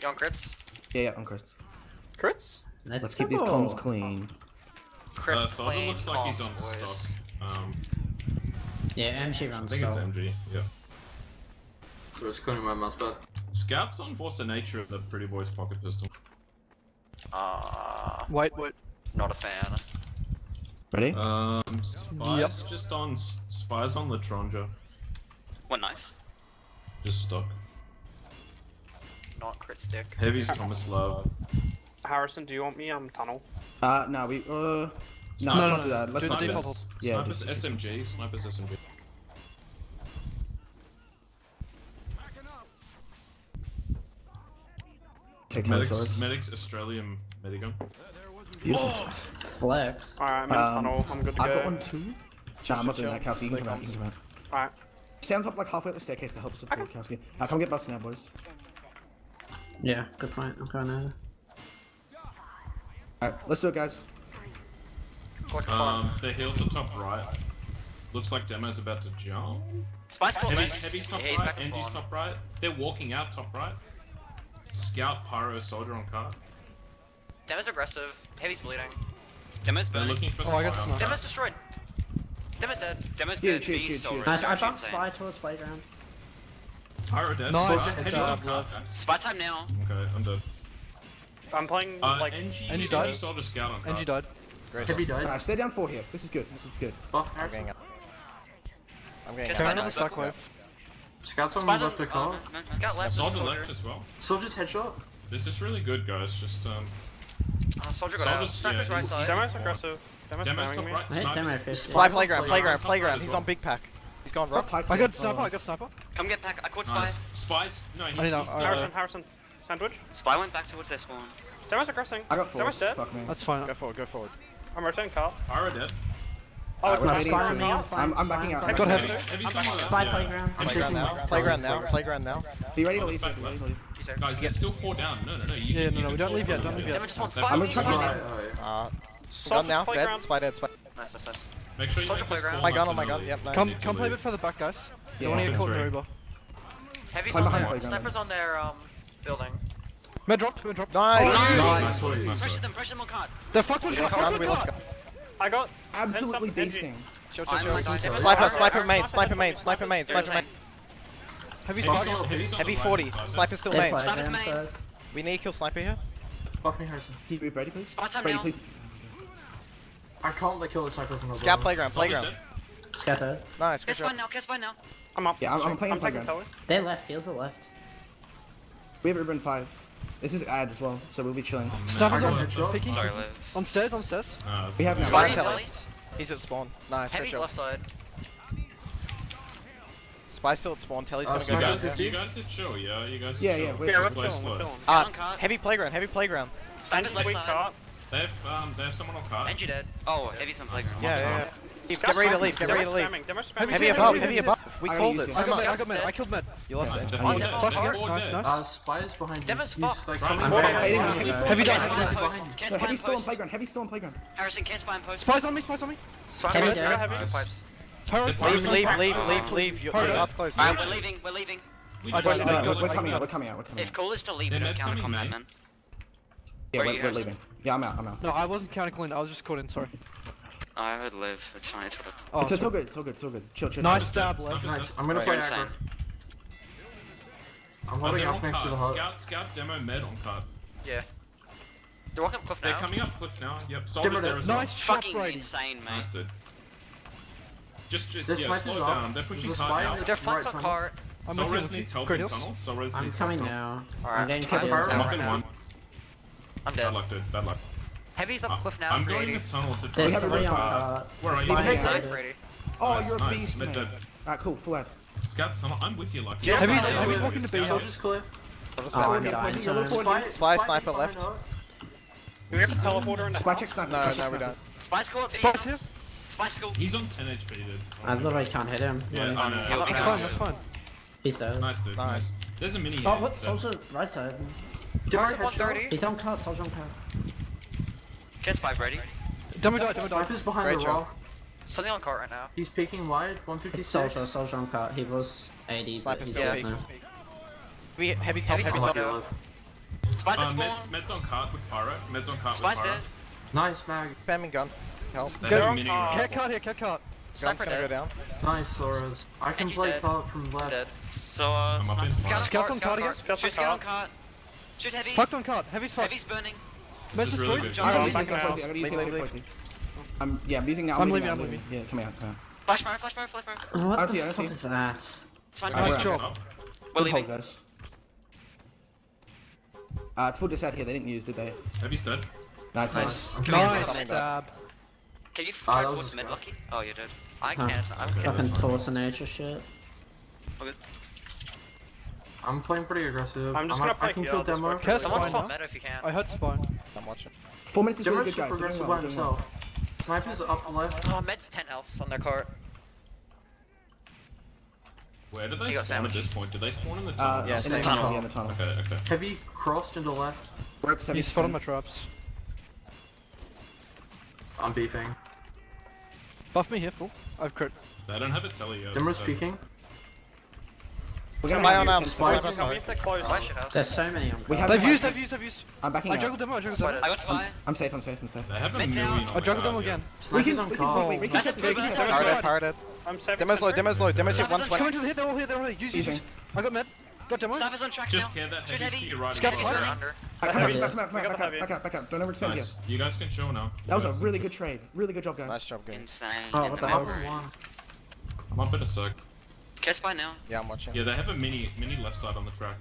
You on crits? Yeah, yeah, on crits. Crits? Let's, Let's keep these combs clean. Chris uh, so clean looks like he's on boys. Um, yeah, MG runs I think stock. it's MG, yeah. Just cleaning my mouse pad. Scout's on Force-A-Nature of the Pretty Boy's pocket pistol. Uh, wait, wait. Not a fan. Ready? Um, Spies yep. just on... Spies on L'Etranger. What knife? Just stuck not crit stick. Heavy's Tomislav. Harrison, do you want me? on tunnel. Uh, no, we, uh... No, no, let's let's not do that. Let's Snipers, yeah, snipers SMG. Snipers SMG. Medics, medics Australium medigun. Beautiful. Oh! Flex. Alright, I'm in um, tunnel. I'm good to I've go. I've got one too. Chill, nah, I'm not doing that, Kowski. You can come out. Alright. Sam's up like halfway up the staircase to help support Kowski. Now uh, come get bust now, boys. Yeah, good point. I'm going over. Alright, let's do it, guys. Like um, the hills are top right. Looks like Demo's about to jump. Spice Heavy's, Heavy's top yeah, right, Andy's top right. They're walking out top right. Scout, Pyro, Soldier on car. Demo's aggressive. Heavy's bleeding. Demo's burning. Looking for oh, I got Demo's destroyed. Demo's dead. Demo's yeah, dead. Huge, huge. Nice, I bumped Spy towards playground. Pyro dead. Nice. Heavy up, left. Spot time now. Okay, I'm dead. I'm playing uh, like. Engie, Engie died. Engie sold a scout on Engie died. Great. Heavy died. Alright, stay down four here. This is good. This is good. Oh, I'm getting up. I'm getting up. Turn on the suck wave. Scout's on Spot left to call. Oh. Scout left. Soldier, soldier left as well. Soldier's headshot. This is really good, guys. Just um. Uh, soldier got Soldier's, out. Sniper's yeah, right side. Demo's aggressive. Demo's, Demo's top right. Demo Spy playground, playground, playground. He's on big pack. He's gone rock. I got sniper, I oh. got sniper. Come get back, I caught Spy. Spies? No, he's, he's uh, Harrison, Harrison. Sandwich. Spy went back towards their spawn. Demos are crossing. I got force, dead. fuck me. That's fine. Go forward, go forward. I'm returning. Carl. Ira dead. Oh, uh, I'm, I'm, me, I'm, fine, I'm, I'm backing out. Got heavy. Spy playground. Playground now. Playground now. Playground now. Be ready to leave. Guys, there's still four down. No, no, no. You yeah, can, no, no. We don't leave yet. Don't leave yet. Demo just wants spy. I'm gonna try. Gun now. Dead. Spy dead. Spy. Nice, nice, nice. Make sure Soldier playground. My gun! oh my gun! yep, nice. Come, come play mid for the back, guys. Yeah. Don't want to get caught in the Heavy's on there, sniper's on their um, building. Mid dropped, mid dropped. Nice! Oh, nice. nice. nice. Pressure them, pressure them on card. The fuck was that? We lost shot. I got... Absolutely beasting. Chill, chill, chill. Sniper, sniper main, sniper main, sniper main, sniper main. Heavy's heavy, heavy 40, sniper still main. Sniper's main. We need to kill sniper here. Fuck me, Harrison. Keep ready, please. Ready, please. I can't like kill the sniper from the Scout playground, playground. Scout out. Nice, good Guess job. one now, guess one now. I'm up. Yeah, I'm, I'm playing I'm playground. Tower. They left, heals are left. We have urban 5. This is ad as well, so we'll be chilling. Oh, Stop on picking. Sorry. On stairs, on stairs. Uh, we have no. Spawn. He's at spawn. Nice, Heavy's good job. left side. Spy's still at spawn, Telly's uh, gonna so go guys, down. You guys are chill, yeah? You guys are yeah, chill. Yeah, yeah, we're, yeah, we're, we're, we're, we're, we're, we're, we're, they have, um, they have someone on cart. Engine dead. Oh, heavy some playground. Yeah, yeah, yeah. Get ready, to leave, get ready to leave. Heavy above, heavy above. We called it. I killed mid, I killed mid, You lost it. Oh. Nice, nice. Uh, Spire's behind you. Demo's fucked. Like, heavy down. Heavy's still on playground, heavy's still on playground. Harrison, can't spy on post. Spies on me, spies on me. Spies on me. Pipes. Leave, leave, leave, leave, leave. Your art's closed. Alright, we're leaving, we're leaving. We're coming out, we're coming out, we're coming out. If call is to leave, we don't count on combat then. Yeah, we're leaving. Yeah, I'm out. I'm out. No, I wasn't counting clean. I was just caught in. Sorry. I heard live. It's fine. It's whatever. Oh, it's, it's all good. It's all good. It's all good. Chill, chill. Nice stab, left. Nice. I'm gonna play right, aggro. I'm holding up next card. to the heart. Scout, scout, demo, med on card. Yeah. They're walking cliff now. They're coming up cliff now. Yep. Soldiers demo there as well. Nice Fucking right. insane, mate. Nice, dude. Just, just, There's yeah, slow down. Up. They're pushing card now. They're flanks on car. I'm needs help in tunnel. Soros needs help. I'm coming now. Alright. I'm getting killed. I'm dead. Bad luck, dude. Bad luck. Heavy's up uh, cliff now. I'm going to tunnel to try to rip, uh, Where are you? Nice, Brady. Oh, nice, you're a beast, nice. man. Alright, cool. Full out. Scouts, I'm, I'm with you, Lucky. Yeah, Heavy's, yeah, Heavy's walking to B. Soldier's clear. cliff? Spy, sniper left. Do we have a teleporter in the Spy check sniper. No, no, we don't. Spy go up here. He's on 10 HP, dude. I literally can't hit him. Yeah, I know. Fine, that's fine. He's dead. Nice, dude. Nice. There's a mini oh, here. Oh, what's Soldier right side? Demer's at 130. He's on cloud, Soldier Jump out. Jet's 5 ready. Demer died, Demer died. Sniper's behind Great the wall. Something on cart right now. He's peeking wide, 156. Soldier, Soldier on cart. He was 80, Sniper's he's still now. Heavy, heavy top, heavy, heavy top. Uh, Spice uh, meds, meds on cart with Pyro. Meds on cart Spice with Pyro. Dead. Nice, mag. Spamming gun. Help. Go. Cat cart here, cat cart. Sniper gonna dead. go down. Nice, Soros. I can play cart from left. Dead. So, uh, I'm. Scout on cart, scout on cart. Scout on cart. Shoot heavy. Fucked on card. Heavy's fucked. Heavy's burning. This the really good. I'm using. I'm using poison. I'm yeah. I'm using now. I'm leaving. I'm leaving. Yeah, come here. Come out. Flash fire. Flash fire. Flash fire. What the fuck is that? It's fine. Nice job. We're leaving. guys. Uh, it's full disad here. They didn't use, did they? Heavy's dead. Nice. Nice. Nice stab. Can you ah, fire to mid lucky? Oh, you're dead. I can't. I'm fucking force nature shit. Okay. I'm playing pretty aggressive. I'm just I'm gonna play I can kill Demo. Can Someone's spawn meta if you can. I heard spawn. I'm watching. Four minutes is really good, guys. Demo's super aggressive by himself. Sniper's up the left. Oh, med's 10 health on their cart. Where do they spawn at this point? Do they spawn in the uh, tunnel? Uh, yeah, in the, tunnel. tunnel. Yeah, in the tunnel. Okay, okay. Have you crossed into left. We're at 70. He's spotted my traps. I'm beefing. Buff me here, full. I've crit. I don't have a telly yet. Dimmer's so. peeking. We're gonna buy on arms. There's so many. We have they've used, they've used, they've used. I'm backing I out. juggled them, I juggled them. I got spy. I'm safe, I'm safe, I'm safe. They have a million I juggled them again. We can, we can, we can test it. Hard it, hard it. I'm safe. Demo's low, demo's low, demo's hit 120. Come into the hit, they're all here, they're all here. Use, use. I got med. Got demo. Stab is on track Just now. Just get that heavy. Right Scout is under. Come out, come out, come out, back out, back out, back out. Don't know where to send nice. you. You guys can chill now. That was a really good trade. Really good job, guys. Nice job, guys. Insane. Oh, what the hell? I'm up in a sec. Can I spy now? Yeah, I'm watching. Yeah, they have a mini mini left side on the track.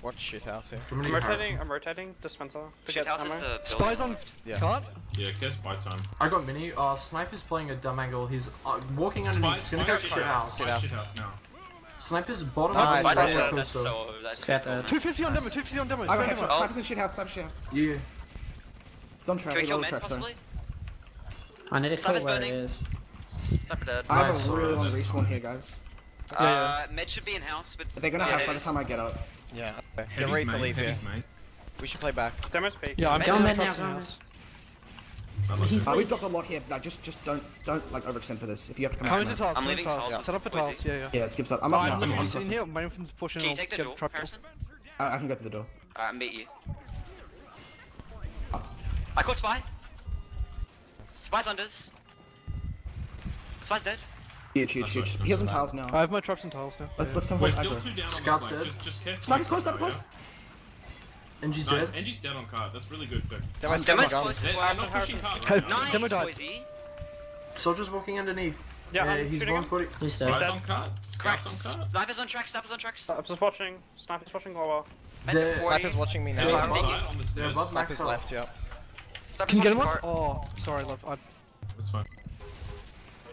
What shit house here? I'm rotating. I'm rotating. Dispenser. Shit house is the Spies on. Yeah. Cart. Yeah, care spy time. I got mini. Uh, sniper's playing a dumb angle. He's uh, walking underneath. Spy, He's shit house. Shit house now. Sniper's bottom nice. Nice. Nice. So, that's 250 on demo, 250 on demo. I got sniper's in shit house. Sniper's in shit house. Yeah. It's on track. it's on track. Sorry. I need to kill where it is. Stop it, I have a really long respawn here, guys. Uh, yeah, yeah. Uh, med should be in house, but they're gonna yeah, have by the time I get up. Yeah. Okay. Get ready to leave here. We should play back. Yeah, I'm down med now. Uh, we've dropped a lot here. Just, just don't, don't like overextend for this. If you have to come, out, into tiles. I'm leaving tiles. Yeah. Set up for tiles. Yeah, yeah. Yeah, let's give up. I'm up. I'm, I'm, I'm, in here. My infant's pushing. Can you take the door, Harrison? I, I can go through the door. Uh, Alright, meet you. Up. I caught spy. Spy's unders. Spine's dead. Huge, huge, huge. He has some tiles now. I have my traps and tiles now. Let's let's come We're still two down Scout's dead. Just, just careful. Snap is close, snap close. Engie's nice. dead. Engie's dead on card. That's really good. Demo's. Demo's close. They're not pushing card. Right nice, Demo died. Soldier's walking underneath. Yeah, yeah he's one footy. He's dead. Right on card. Cracked. on card. Snap is on track. Snap is on track. Snap is watching. Snap is watching Wawa. Snap is watching me now. Snap is left. Yeah. Can you get him? Oh, sorry, love. It's fine.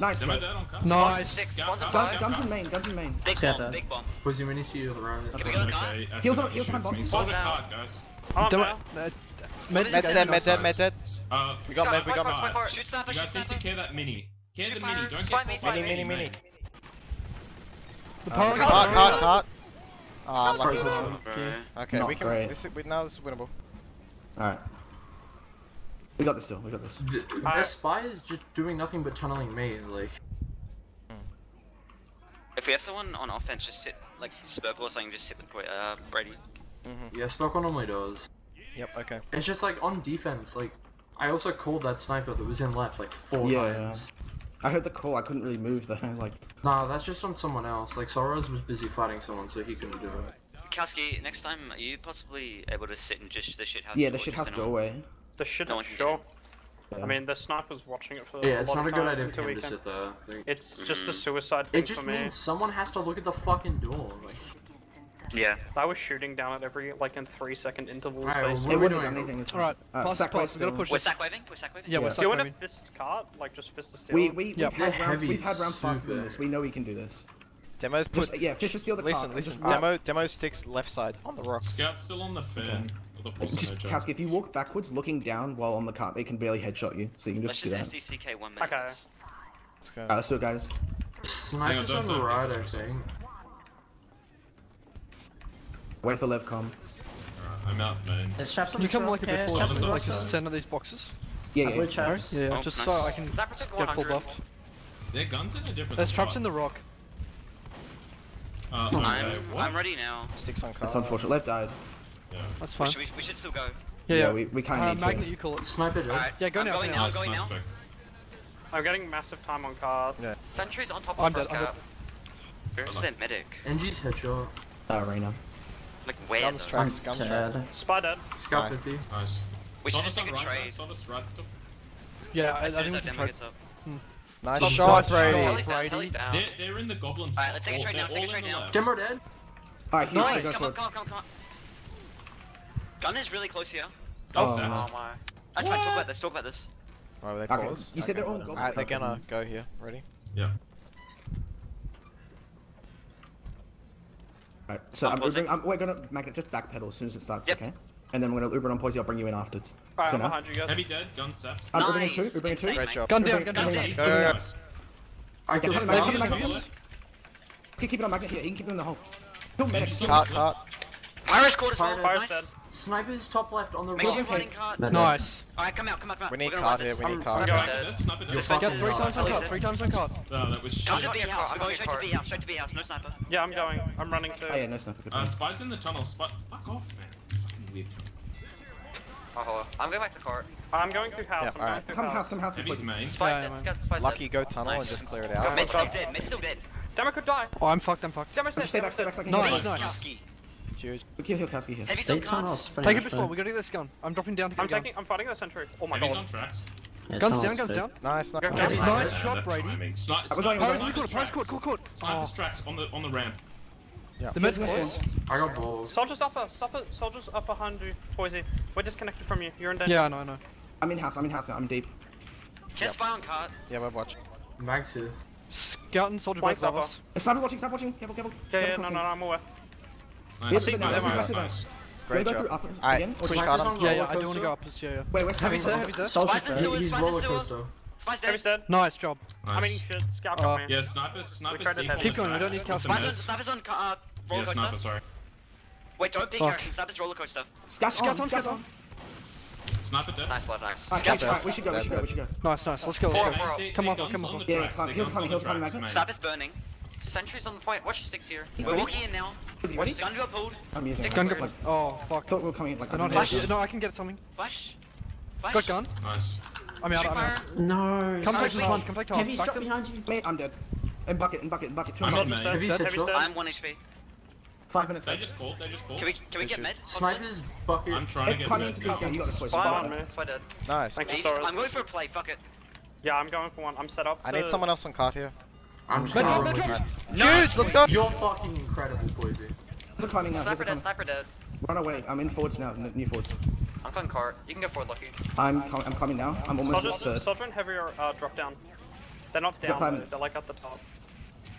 Nice, man. Nice. Guns, guns, guns, in main, guns in main. Big bomb, big bomb. Was your minishi around? Heals on, heals on box. Pause now. Med, med, med, med, med, med. Uh, we got med, we got med. Shoot snapper, shoot snapper. You guys need to kill that mini. Kill the mini, don't get caught. Mini, mini, mini. The power got Hot, hot, hot. Ah, lucky. Okay, we can, this now this is winnable. Alright. We got this still, we got this. D I... The spy is just doing nothing but tunneling me, like... Hmm. If we have someone on offense, just sit, like, Spurple or something, just sit with uh, Brady. Mm -hmm. Yeah, Spurple normally does. Yep, okay. It's just, like, on defense, like, I also called that sniper that was in left, like, four yeah, times. Yeah. I heard the call, I couldn't really move though, like... Nah, that's just on someone else. Like, Soros was busy fighting someone, so he couldn't do it. Kowski, next time, are you possibly able to sit and just the shithouse Yeah, the shithouse doorway. They should no show. I mean, the sniper's watching it for yeah, it's not a good idea for him to sit there. It's mm -hmm. just a mm-hmm. suicide thing It just means someone has to look at the fucking door. Like. Yeah. I was shooting down at every, like, in three second intervals. Alright, well, what are we doing? Anything. Alright, uh, sack pass, we gotta push We're sack waving, we're sack waving. Yeah, we're sack Do you want a fist cart? Like, just fist the steel? We, we, yep. we've, had rounds, we've had rounds faster than this, we know we can do this. Demo's put... Just, yeah, fist the steel the listen, cart. Listen, listen, demo, demo sticks left side on the rocks. Scout's still on the fin. Okay. Just Kowski, if you walk backwards, looking down while on the cart, they can barely headshot you. So you can just Let's do just that. SDCK one minute. Okay. Let's go. Uh, so guys. Snipers on, the right, I think. Wait for Levcom. I'm out, man. There's traps on Can you come like a bit forward? Like just center these boxes. Yeah, yeah. Yeah, yeah oh, just nice. so I can get full buffed. Their guns in a different. There's spot. traps in the rock. Uh, okay. I'm, I'm ready now. Sticks on car. That's unfortunate. Left died. Yeah. That's fine. We should, we, should still go. Yeah, yeah, yeah. we, we kind of uh, need Magnet, to. you call it. Sniper, right? Yeah, go I'm now. Going now, nice, going nice now. I'm getting massive time on card. Yeah. Sentry's on top of I'm first cap. Where's their medic? Engie's headshot. Uh, Reyna. Like where? Guns track, guns track. Spy dead. Scout nice. 50. Nice. We should just take a trade. Yeah, I, think we can trade. Hmm. Nice Top shot, Brady. Down, down. They're, they're in the goblins. Alright, let's take a trade now, take a trade now. Jim, dead. Alright, nice. Come on, come on, come on. Gun is really close here. Oh, oh my. That's what? fine, talk about this, talk about this. Alright, they okay. close. You said they're on gold. Alright, they're gonna go here. Ready? Yeah. Right. so I'm, I'm Ubering, I'm, we're gonna magnet just backpedal as soon as it starts, yep. okay? And then we're gonna Uber on Poisey, I'll bring you in afterwards. Alright, I'm behind you guys. Heavy dead, gun set. I'm. Ubering in two, Ubering two. Great job. Gun down, gun down. Go. Alright, kill him, kill him. Keep it on magnet here, you can keep it in the hole. Kill medic. Cart, cart. Iris quarters, Iris dead. Sniper's top left on the Make right. Nice. Alright, come out, come out, come out. We need card here, we need I'm card. Sniper's dead. Sniper's dead. Sniper dead. Three times on card, three times on card. No, that was shit. Come to be out. I'm going to be out. straight to be out. no sniper. Yeah, I'm going, I'm running through. Oh yeah, no sniper. Uh, Spy's in the tunnel, Spy, fuck off, man. Fucking weird. Oh, hello. I'm going back to cart. I'm going to house. Yeah, I'm right. going through come house. Come house, come house. Main. Spice dead, scout, spice Lucky, go tunnel nice. and just clear it out. Go mid's dead, mid's still dead. Demo could die. Oh, I'm fucked, I'm fucked. Demo's dead. Stay back, stay back, stay back. Nice, nice. Cheers. Kill Hilkowski here. Heavy's on cards. Take it before, we gotta get this gun. I'm dropping down to I'm taking, I'm fighting the sentry. Oh my god. Yeah, guns down, guns down. Nice, nice. Nice, nice shot, Brady. We're going, we're going. Pirates court, court, court. Sniper's oh. tracks on the, on the ramp. Yeah. The med's close. I got balls. Soldiers up, up, soldiers up upper, Handu, Poise. We're disconnected from you. You're in danger. Yeah, I know, I know. I'm in house, I'm in house now, I'm deep. Get yep. spy on cart. Yeah, we're watching. Mag too. Scout and soldier back above us. Sniper's watching, sniper watching. Careful, careful. Yeah, yeah, no, no, I'm aware. Nice. Hit nice. Nice. nice. Great job. Alright, push card him. Yeah, yeah, I do want to go up this, yeah, yeah. Wait, where's Heavy's there? Heavy's there? There. He's rollercoaster. Spice dead. Dead. Nice job. Nice. I mean, shit, scout uh, man. Yeah, snipers, snipers deep. Keep going, we don't need cow snipers. Snipers on, uh, rollercoaster. Yeah, sniper, sorry. Wait, don't be careful, snipers rollercoaster. Oh, scout, scout on, scout on. Sniper dead. Nice left, nice. Right, Scout right, we should go, we should go, we should go. Nice, nice, let's go, let's go. Come on, come on. Yeah, he's coming, he's coming. Snap is burning. Sentry's on the point. Watch six here. We're walking in now. Watch six. Gun got pulled. I'm using six gun got pulled. Oh fuck. Thought we were coming like. I'm not Flash. No, I can get something. Flash. Flash. Got gun. Nice. I'm out. I'm out. No. Come take this one. Come take top. Heavy shot behind you. Mate, I'm dead. In bucket. In bucket. In bucket. Two. I'm not mate. Heavy shot. I'm one HP. Five minutes. They just called. They just called. Can we can we get med? Snipers bucket. I'm trying to get med. It's coming to you. You got this place. Spy on me. Spy dead. Nice. Thank you. I'm going for a play. Fuck it. Yeah, I'm going for one. I'm set up. I need someone else on cart here. I'm just back up, back up. Huge, let's go. You're fucking incredible, poisey. There's a climbing now. Sniper dead, sniper dead. Run away. I'm in forwards now, new forwards. I'm climbing car. You can go forward, Lucky. I'm com I'm coming now. I'm almost Soldiers, third. Soldier heavier uh, drop down. They're not down. They're like at the top.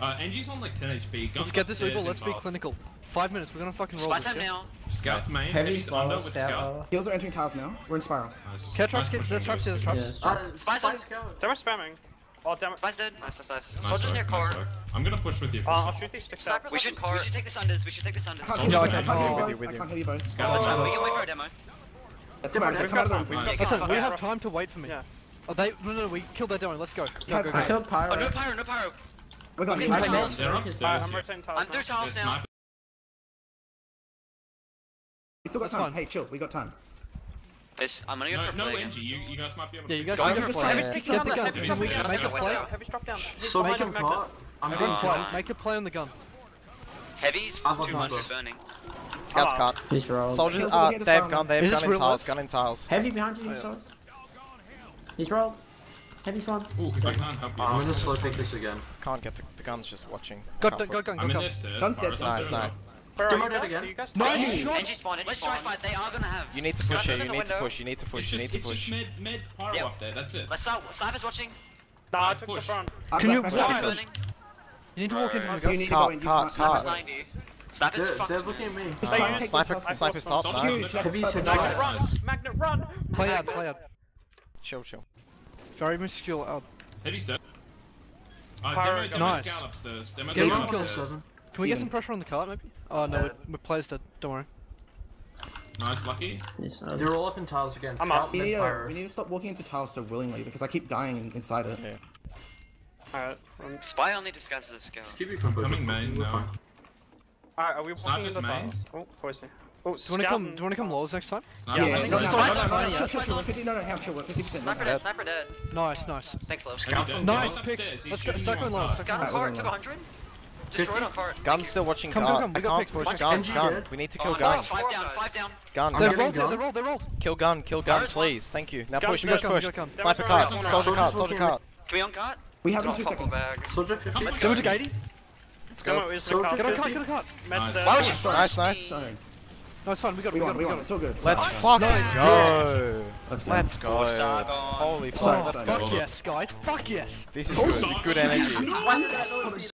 Uh, Engie's on like 10 HP. Guns let's get this people. Let's be clinical. Five minutes. We're gonna fucking roll. Spy time now. Scouts main. Heavy's under with scout. Heels are entering tiles now. We're in spiral. Nice. Get traps. Get traps. Get traps. Spy time. They're spamming. Oh, damn it. Nice, dead. Nice, nice, nice. Soldiers work, near car. Nice I'm gonna push with you. Uh, I'll shoot these sticks. We should, car. we should take this unders. We should take this unders. I can't, no, I can't, I can't, with you, both. you. I can't heal you bones. Go, let's. We can wait for a demo. Let's go, man. Come out of the room. Listen, we have time to wait for me. Yeah. Oh, they. No, no, we killed their demo. Let's go. Go, go, go. I killed Pyro. Oh, no Pyro, no Pyro. We're going to play this. They're upstairs. I'm rotating tiles. I'm now. We still got time. Hey, chill. We got time. It's, I'm gonna go no, for no, play Engie, you, you guys might be able to. Yeah, you guys might be able to play. Get the gun. Make the play. Heavy's dropped down. So make him plant. I'm gonna play. Make the play on the gun. Heavy's too much burning. Scout's oh. cut. He's rolled. Soldiers, uh, they've gone, they've gone in tiles, gone in tiles. Heavy behind you, soldiers. He's rolled. Heavy's one. Ooh, cause I can't help you. I'm gonna slow pick this again. Can't get the, the gun's just watching. Got, got gun, got gun, got gun. Gun's dead. Nice, nice zero. Where are you guys? again. Are you guys? Nice shot. Engie spawn, Let's try spawn. fight. They are gonna have. You need to push here, you the need to push, you need to push, It's you just, need to push. mid, mid pyro Yep. up there. That's it. Let's start. Sniper's watching. Nah, I Nice took the front. I'm Can you- back, Sniper's back. burning. You need to walk into the You need to go in. You cart, can't Sniper's cart. 90. Sniper's They're, fucked. they're looking at me. Just try and take the sniper, sniper's top. Top Nice. Huge. side. That's Heavy's perfect. hit Magnet, run! Magnet, run! Play out, play out. Chill, chill. Very minuscule out. Heavy's dead. Uh, demo, demo Nice. scout upstairs. Demo Yeah, scout Kill upstairs. Seven. Can we get some pressure on the cart maybe? Oh no, my player's dead. Don't worry. Nice, lucky. Uh, They're all up in tiles again. I'm Scout up. We need, to, we need to stop walking into tiles so willingly because I keep dying in- inside it. Yeah. Alright, um, Spy only discusses as skill. Keep your composure. coming main We're now. fine. alright, are we walking in Sniper's the main. tiles? Oh, Poisey. Oh, Do you wanna come? Do you wanna come lows next time? Sniper. Yeah, Yeah, no, it's no, fine. no, no, no, fine, no, yeah. chill, chill, chill, we're 50, no, no, chill, we're 50%. Sniper dead, sniper dead. Nice, nice. Thanks, love. Scout Scout Nice top picks. Let's go- shooting start you going on low. cart. Scout on cart, took 100. Destroyed on cart. Gun's still watching Come, come, cart. come, I can't. picks, boys. Gun, Genji gun. We need to Oh, kill no. gun. Five down, five down. Gun. I'm They're rolled, gun. they're rolled, they're rolled. Kill gun, kill gun, There's please. Thank you. Now Gun, push, gun, push, gun, push. gun, gun. Sniper cart, soldier Soldier's cart, soldier looking- cart. Can we on cart? We have two seconds. Soldier 50. Let's Demo go. to 80. Let's go. Soldier car. Get on cart, get on cart. Nice. dead. Why would you Nice, nice. No, it's fine. We got it, We we got it, we we won. got It's all good. Let's Sorry. fucking Nice. go. Let's go. Let's go. Holy Oh, fuck. sorry. Fuck yes, guys. Fuck yes. This is good. Good energy.